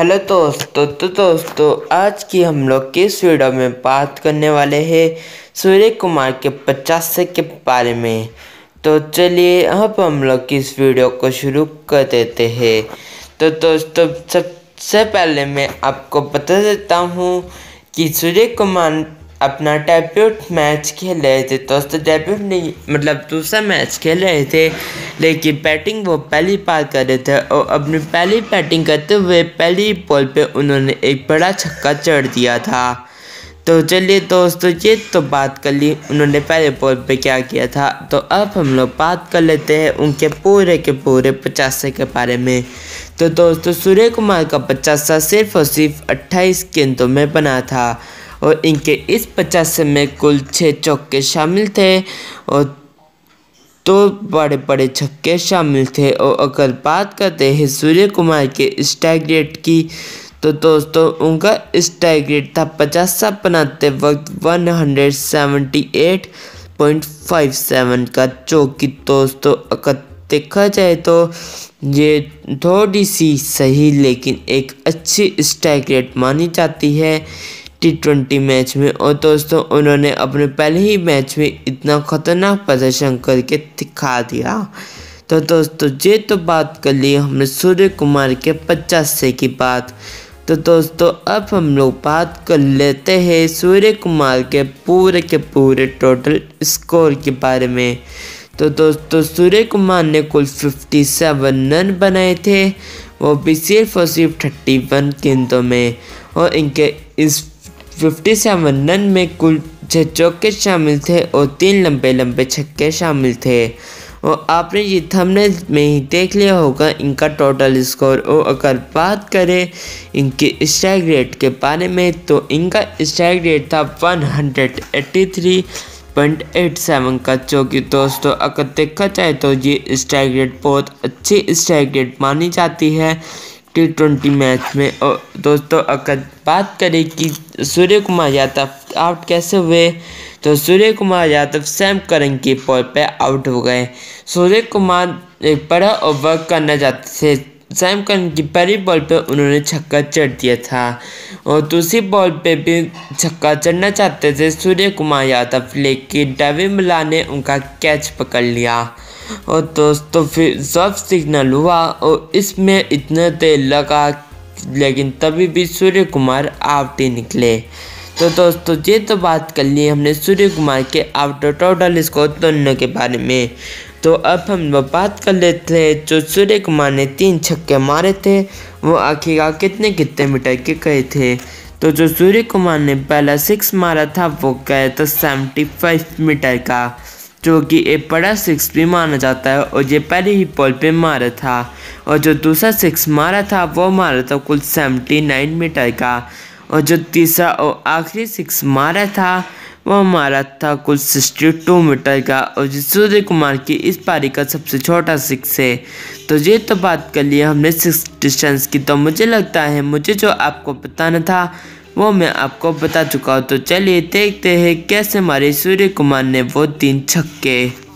Hello दोस्तों तो दोस्तों, आज की हम लोग किस वीडियो में बात करने वाले हैं सूर्य कुमार के पचास के बारे में। तो चलिए, अब हम लोग किस वीडियो को शुरू कर देते हैं। तो दोस्तों, सबसे पहले मैं आपको बता देता हूँ कि सूर्य कुमार अपना डेब्यूट मैच खेल रहे थे दोस्तों डेब्यूट नहीं मतलब दूसरा मैच खेल रहे थे, लेकिन बैटिंग वो पहली बार कर रहे थे और अपनी पहली बैटिंग करते हुए पहली बॉल पे उन्होंने एक बड़ा छक्का चढ़ दिया था। तो चलिए दोस्तों, ये तो बात कर ली उन्होंने पहले बॉल पे क्या किया था। तो अब हम लोग बात कर लेते हैं उनके पूरे के पूरे पचासे के बारे में। तो दोस्तों, सूर्य कुमार का पचासा सिर्फ़ और सिर्फ़ अट्ठाईस गेंदों में बना था। और इनके इस पचास में कुल छः चौके शामिल थे और दो बड़े बड़े छक्के शामिल थे। और अगर बात करते हैं सूर्य कुमार के स्ट्राइक रेट की तो दोस्तों, उनका स्ट्राइक रेट था पचास बनाते वक्त one hundred seventy eight point five seven का, जो कि दोस्तों, अगर देखा जाए तो ये थोड़ी सी सही, लेकिन एक अच्छी स्ट्राइक रेट मानी जाती है। टी ट्वेंटी मैच में। और दोस्तों, उन्होंने अपने पहले ही मैच में इतना खतरनाक प्रदर्शन करके दिखा दिया। तो दोस्तों, ये तो बात कर ली हमने सूर्य कुमार के पचास से की बात। तो दोस्तों, अब हम लोग बात कर लेते हैं सूर्य कुमार के पूरे के पूरे टोटल स्कोर के बारे में। तो दोस्तों, सूर्य कुमार ने कुल 57 रन बनाए थे। वो भी सिर्फ़ और सिर्फ़ 31 गेंदों में। और इनके इस फिफ्टी सेवन रन में कुल छः चौके शामिल थे और तीन लंबे लंबे छक्के शामिल थे। और आपने ये थंबने में ही देख लिया होगा इनका टोटल स्कोर और अगर बात करें इनके स्ट्राइक रेट के बारे में तो इनका स्ट्राइक रेट था one hundred eighty three point eight seven का जो कि दोस्तों, अगर देखा जाए तो ये स्ट्राइक रेट बहुत अच्छी स्ट्राइक रेट मानी जाती है। टी ट्वेंटी मैच में। और दोस्तों, अगर बात करें कि सूर्य कुमार यादव आउट कैसे हुए तो सूर्य कुमार यादव सैम करन की बॉल पे आउट हो गए। सूर्य कुमार एक बड़ा ओवर करना चाहते थे। सैम करन की पहली बॉल पे उन्होंने छक्का चढ़ दिया था। और दूसरी बॉल पे भी छक्का चढ़ना चाहते थे सूर्य कुमार यादव, लेकिन डवी मिला ने उनका कैच पकड़ लिया। और दोस्तों, फिर सब सिग्नल हुआ और इसमें इतना देर लगा, लेकिन तभी भी सूर्य कुमार आउट ही निकले। तो दोस्तों, ये तो बात कर ली हमने सूर्य कुमार के आउट टोटल स्कोर दोनों के बारे में। तो अब हम वो बात कर लेते हैं, जो सूर्य कुमार ने तीन छक्के मारे थे, वो आखिरकार कितने कितने मीटर के गए थे? तो जो सूर्य कुमार ने पहला सिक्स मारा था, वो गया था सेवेंटी फाइव मीटर का। जो कि एक बड़ा सिक्स भी माना जाता है और ये पहले ही बॉल पे मारा था। और जो दूसरा सिक्स मारा था, वो मारा था कुल सेवेंटी नाइन मीटर का। और जो तीसरा और आखिरी सिक्स मारा था, वो मारा था कुल सिक्सटी टू मीटर का। और जो सूर्य कुमार की इस पारी का सबसे छोटा सिक्स है। तो ये तो बात कर लिया हमने सिक्स डिस्टेंस की। तो मुझे लगता है, मुझे जो आपको बताना था वो मैं आपको बता चुका हूँ। तो चलिए देखते हैं कैसे हमारे सूर्य कुमार ने वो तीन छक्के।